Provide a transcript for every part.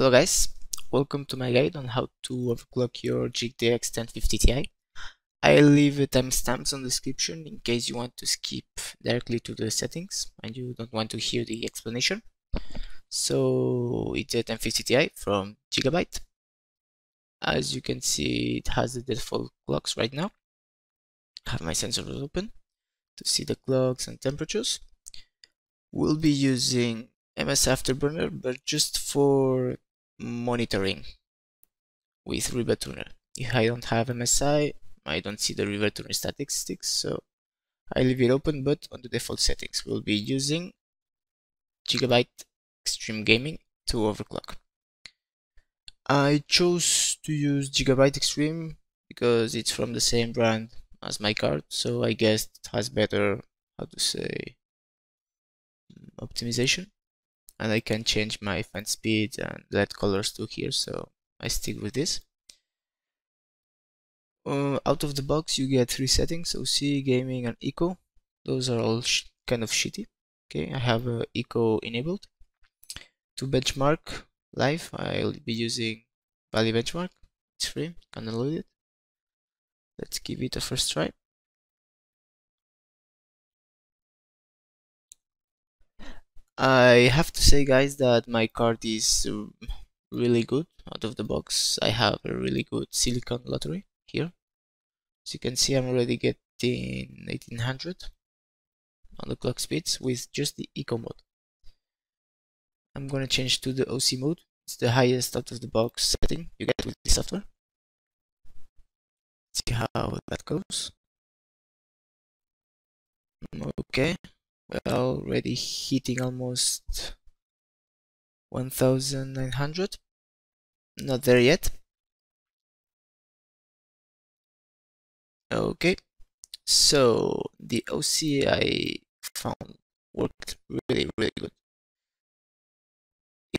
Hello guys, welcome to my guide on how to overclock your GTX 1050 Ti. I'll leave timestamps on the description in case you want to skip directly to the settings and you don't want to hear the explanation. So it's a 1050 Ti from Gigabyte. As you can see, it has the default clocks right now. I have my sensors open to see the clocks and temperatures. We'll be using MSI Afterburner, but just for monitoring with RivaTuner. If I don't have MSI, I don't see the RivaTuner statistics, so I leave it open, but on the default settings, we'll be using Gigabyte Extreme Gaming to overclock. I chose to use Gigabyte Extreme because it's from the same brand as my card, so I guess it has better, how to say, optimization and I can change my fan speed and LED colors too here so I stick with this. Uh, out of the box you get three settings OC, gaming and eco. Those are all kind of shitty. Okay I have uh, eco enabled. To benchmark live I'll be using Valley benchmark. It's free can download it let's give it a first try I have to say guys that my card is uh, really good out of the box. I have a really good silicon lottery here. As you can see I'm already getting 1800 on the clock speeds with just the eco mode. I'm gonna change to the OC mode. It's the highest out of the box setting you get with the software. see how that goes. Okay, we're already hitting almost 1900 not there yet. Okay. So the OC I found worked really really good.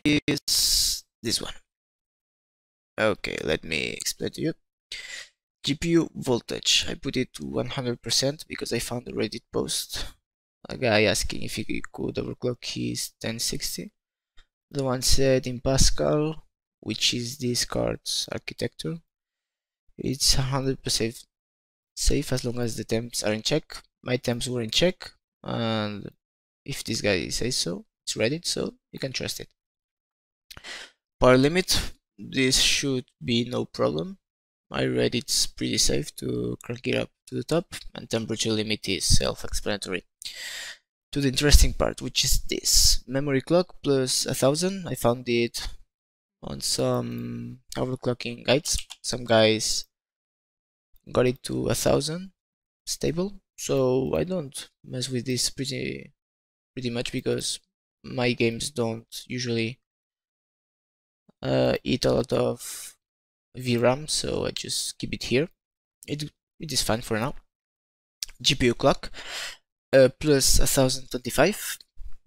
Is this one. Okay let me explain to you. GPU voltage. I put it to 100% because I found a Reddit post a guy asking if he could overclock his 1060. The one said in Pascal, which is this card's architecture, it's 100% safe as long as the temps are in check. My temps were in check, and if this guy says so, it's Reddit, so you can trust it. Power limit, this should be no problem. I read it's pretty safe to crank it up to the top, and temperature limit is self-explanatory to the interesting part, which is this memory clock plus a thousand. I found it on some overclocking guides. Some guys got it to a thousand stable, so I don't mess with this pretty pretty much because my games don't usually uh, eat a lot of VRAM, so I just keep it here. It it is fine for now. GPU clock uh, plus 1025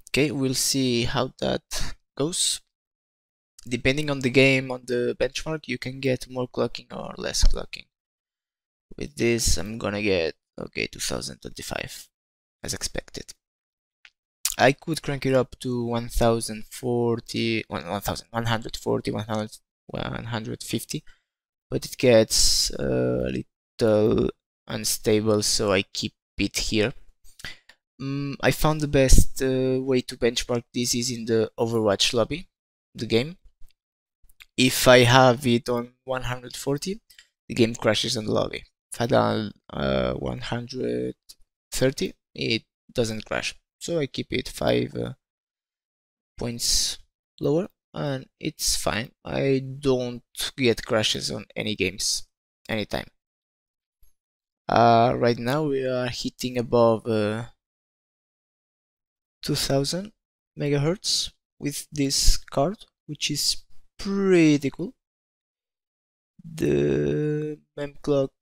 okay we'll see how that goes. Depending on the game on the benchmark you can get more clocking or less clocking. With this I'm gonna get okay 2025 as expected. I could crank it up to 1040 1140 150 but it gets a little unstable so I keep it here um, I found the best uh, way to benchmark this is in the Overwatch lobby, the game. If I have it on 140, the game crashes on the lobby. If I done uh, 130, it doesn't crash. So I keep it 5 uh, points lower and it's fine. I don't get crashes on any games anytime. Uh, right now we are hitting above uh, 2000 megahertz with this card which is pretty cool. The mem clock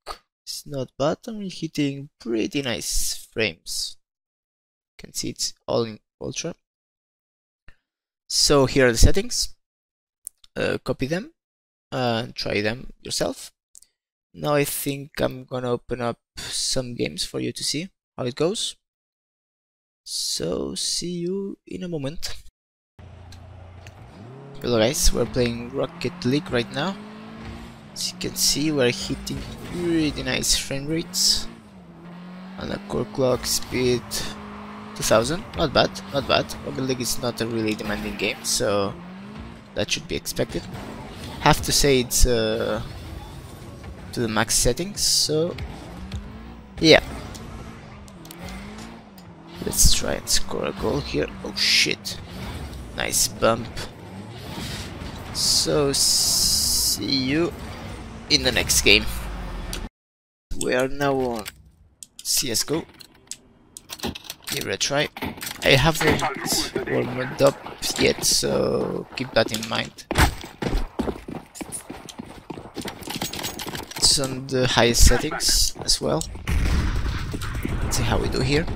is not bad I'm hitting pretty nice frames. You can see it's all in ultra. So here are the settings. Uh, copy them and try them yourself. Now I think I'm gonna open up some games for you to see how it goes so see you in a moment. Hello guys, we're playing Rocket League right now. As you can see, we're hitting really nice frame rates. And a core clock speed 2000. Not bad, not bad. Rocket League is not a really demanding game, so that should be expected. Have to say it's uh, to the max settings, so yeah. Let's try and score a goal here. Oh shit. Nice bump. So, see you in the next game. We are now on CSGO. Give it a try. I haven't warmed up yet, so keep that in mind. It's on the highest settings as well. Let's see how we do here.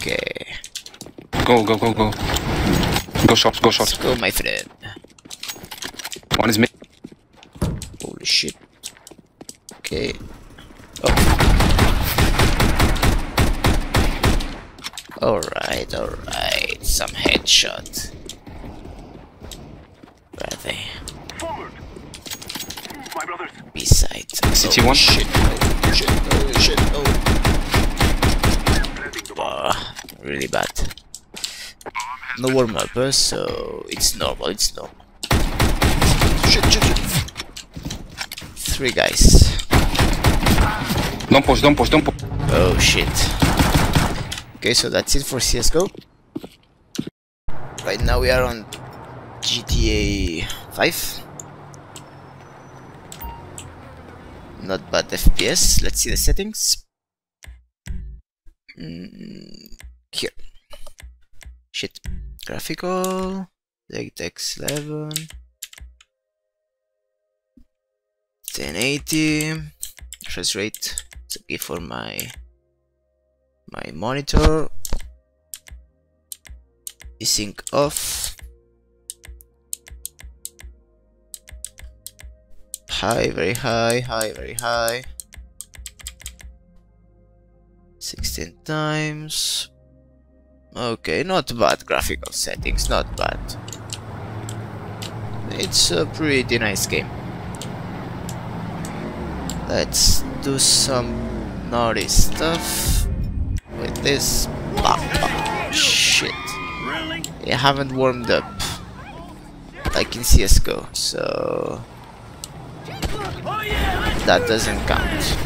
Okay. Go, go, go, go. Go short, go short. Let's go, my friend. One is mid. Holy shit. Okay. Oh. Alright, alright. Some headshot. Where are they? B side. City oh, one. Shit. Oh shit. Oh shit. Oh. Ah, really bad. No warm up, uh, so it's normal. It's normal. Shit, shit, shit. Three guys. Don't push, don't push, don't push. Oh shit. Okay, so that's it for CSGO. Right now we are on GTA 5. Not bad FPS. Let's see the settings. Mm, here. Shit. Graphical. DirectX 11. 1080. Refresh rate. It's okay for my my monitor sync off high very high high very high 16 times okay not bad graphical settings not bad. It's a pretty nice game. Let's do some naughty stuff with this oh, shit. I haven't warmed up. Like in CSGO so that doesn't count.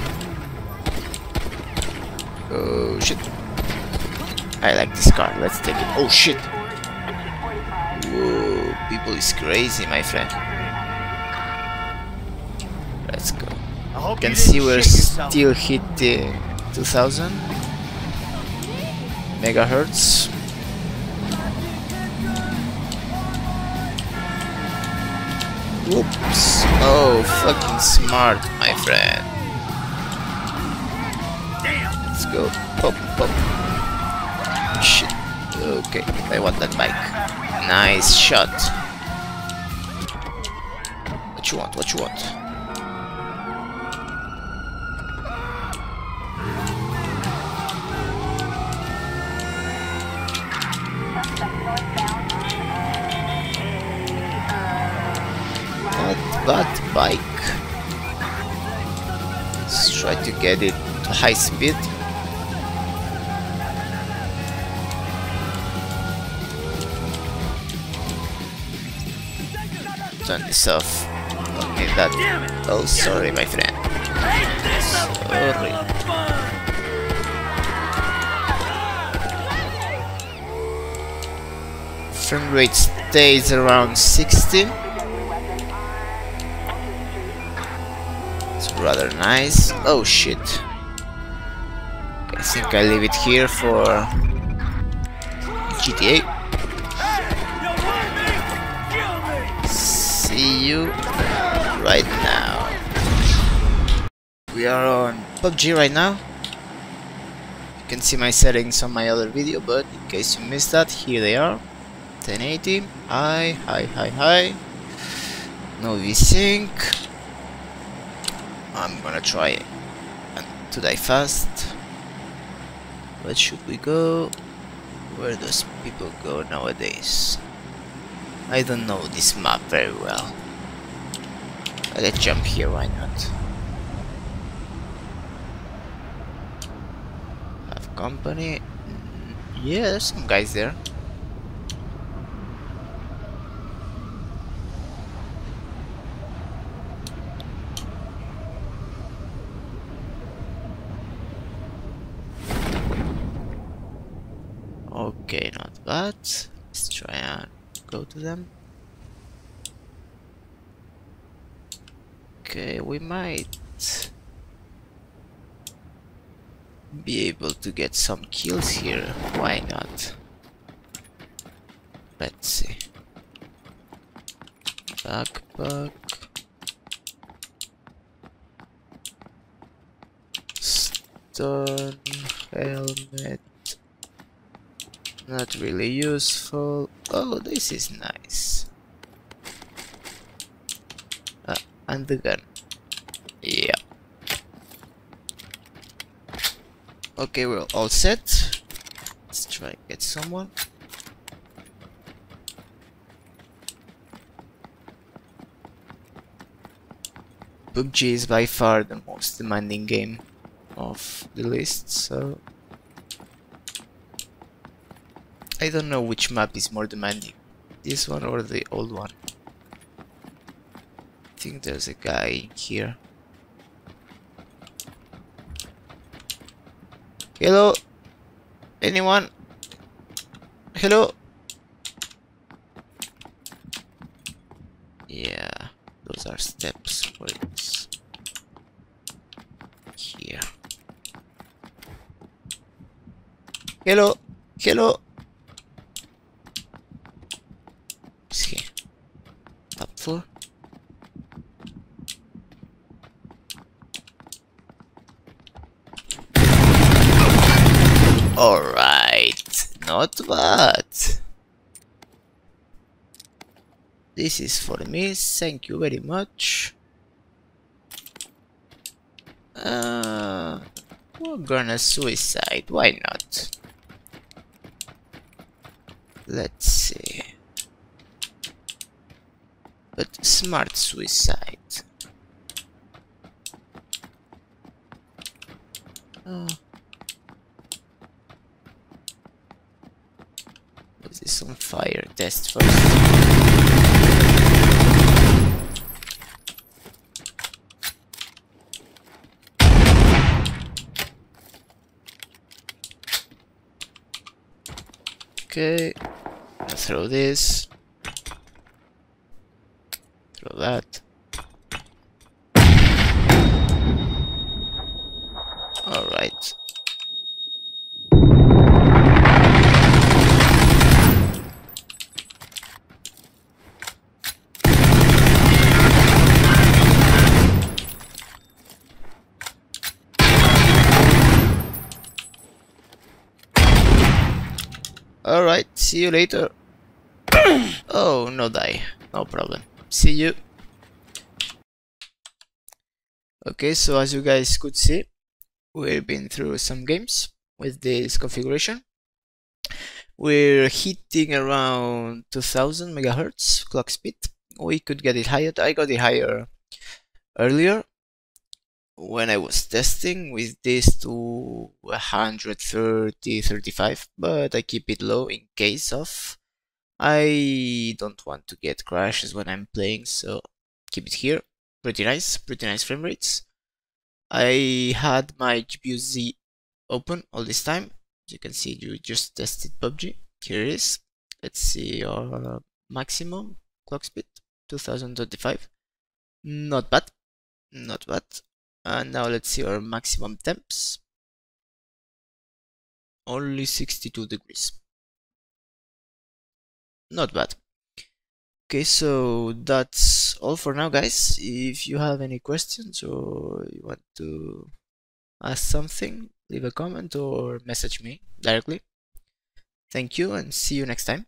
Oh shit I like this car let's take it oh shit whoa people is crazy my friend let's go you can see we're still hitting 2000 megahertz Whoops. Oh, fucking smart, my friend. Let's go. Pop, pop. Shit. Okay, I want that bike. Nice shot. What you want? What you want? Not bad bike. Let's try to get it to high speed. Turn this off. Need that. Oh, sorry, my friend. Sorry. Frame rate stays around 60. It's rather nice. Oh shit. I think I leave it here for GTA. You right now. We are on PUBG right now. You can see my settings on my other video, but in case you missed that, here they are. 1080, high, high, high, high. No VSync. I'm gonna try to die fast. Where should we go? Where does people go nowadays? I don't know this map very well. Let's jump here, why not? Have company? Yeah, there's some guys there. Okay, not bad. Let's try and go to them. Okay, we might be able to get some kills here. Why not? Let's see. Backpack. Stone helmet. Not really useful. Oh, this is nice. Uh, and the gun. Yeah. Okay, we're all set. Let's try and get someone. PUBG is by far the most demanding game of the list, so I don't know which map is more demanding, this one or the old one. Think there's a guy here. Hello? Anyone? Hello? Yeah, those are steps for it. Here. Hello? Hello? Is he? Top floor? Alright, not bad. This is for me, thank you very much. Uh, we're gonna suicide, why not? Let's see. But smart suicide. Oh. Is this fire? Test first. Okay, throw this. Throw that. Alright, see you later. oh, no die. No problem. See you. Okay, so as you guys could see, we've been through some games with this configuration. We're hitting around 2000 megahertz clock speed. We could get it higher. I got it higher earlier when I was testing with this to 130 35 but I keep it low in case of I don't want to get crashes when I'm playing so keep it here. Pretty nice pretty nice frame rates. I had my GPU Z open all this time. As you can see you just tested PUBG here it is. Let's see our maximum clock speed 2035 not bad not bad and now let's see our maximum temps. Only 62 degrees. Not bad. Okay so that's all for now guys. If you have any questions or you want to ask something leave a comment or message me directly. Thank you and see you next time